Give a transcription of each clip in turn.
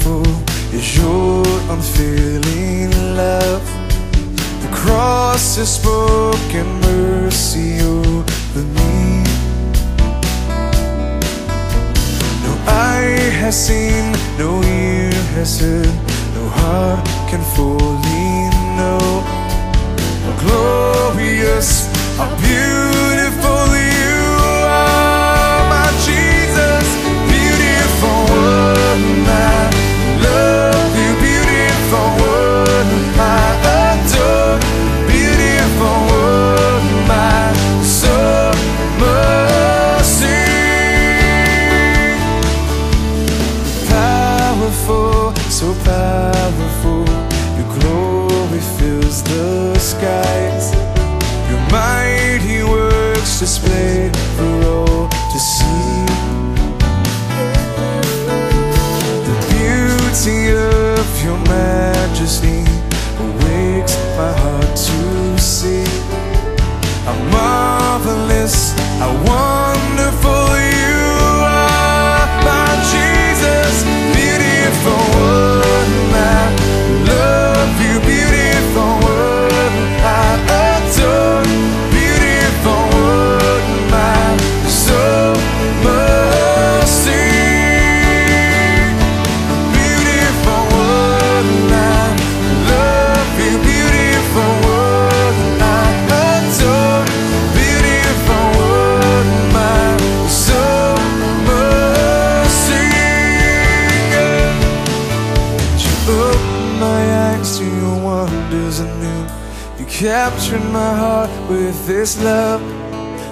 fool is your unfailing love. The cross has spoken mercy over me. No eye has seen, no ear has heard, no heart can fully know how glorious, how beautiful. Powerful. Your glory fills the skies. Your mighty works displayed for all to see. The beauty of your majesty wonders anew. You captured my heart with this love.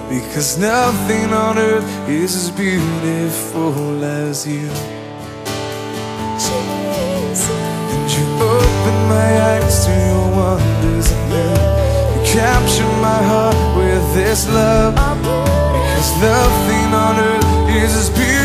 Because nothing on earth is as beautiful as you. And you opened my eyes to your wonders anew. You captured my heart with this love. Because nothing on earth is as beautiful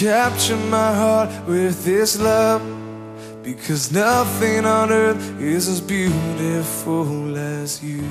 capture my heart with this love. Because nothing on earth is as beautiful as you.